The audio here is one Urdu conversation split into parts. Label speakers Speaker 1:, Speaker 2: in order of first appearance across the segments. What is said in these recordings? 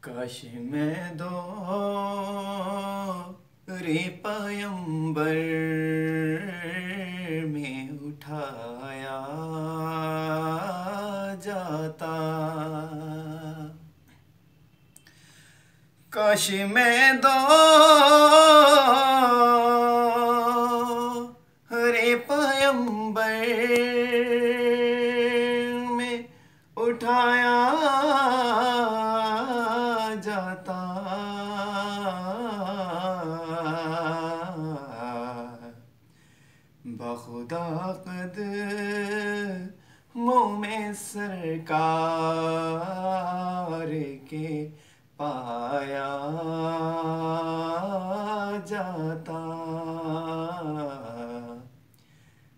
Speaker 1: کاش میں دو رے پیمبر میں اٹھایا جاتا۔ کاش میں دو جاتا۔ بخدا قد منہ میں سرکار کے پایا جاتا۔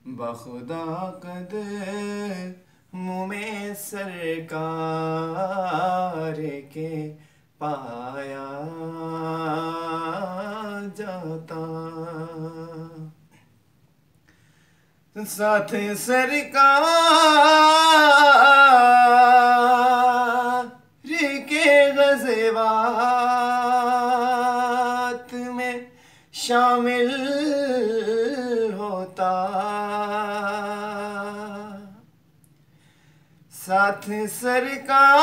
Speaker 1: بخدا قد منہ میں سرکار کے پایا جاتا ساتھ سرکار کے غزوات میں شامل ہوتا ساتھ سرکار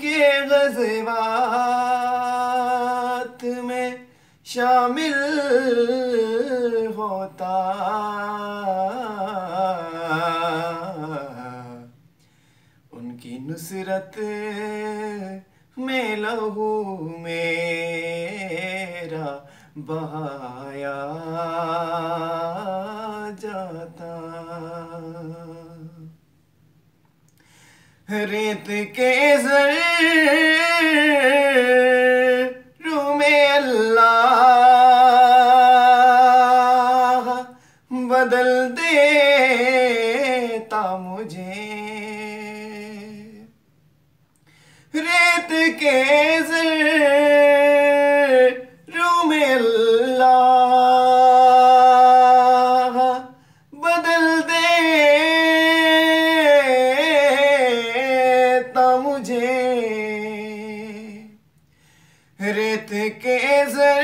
Speaker 1: کے غزوات میں شامل ہوتا۔ ان کی نصرت میں لہو میرا بہایا۔ ریت کے زر میں اللہ بدل دیتا مجھے۔ ریت کے زر دیتا مجھے، ریت کے ذروں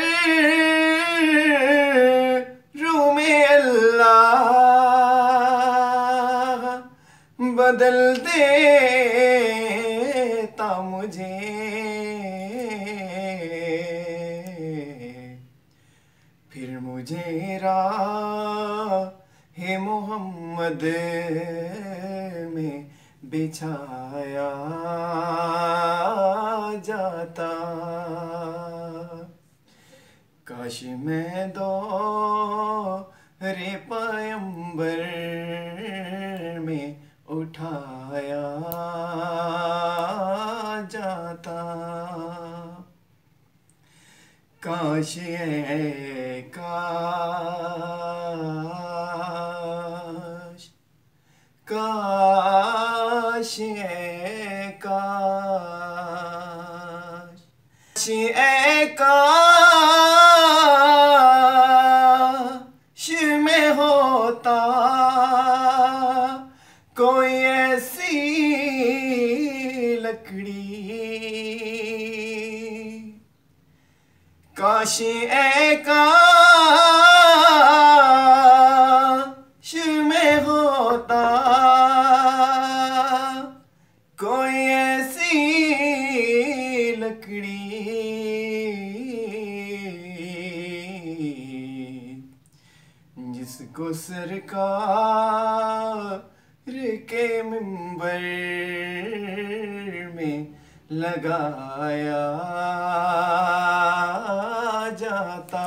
Speaker 1: میں اللہ بدل دیتا مجھے۔ پھر مجھے راہ محمد میں بچھایا جاتا۔ کاش میں دو رے پیمبر میں اٹھایا جاتا۔ کاش اے کاش کاش اے کاش کاش اے کاش میں ہوتا کوئی ایسی لکڑی کاش اے کاش سرکار کے ممبر میں لگایا جاتا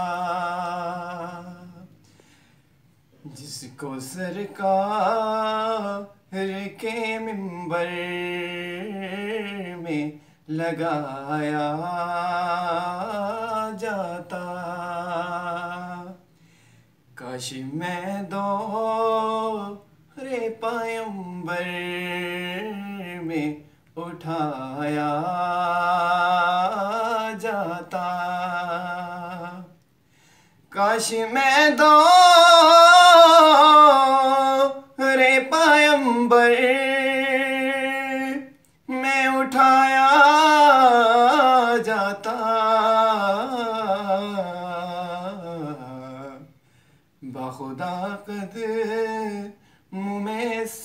Speaker 1: جس کو سرکار کے ممبر میں لگایا کاش میں دو رے پیمبر میں اٹھایا جاتا۔ کاش میں دو رے پیمبر میں اٹھایا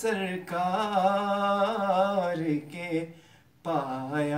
Speaker 1: سرکار کے پایا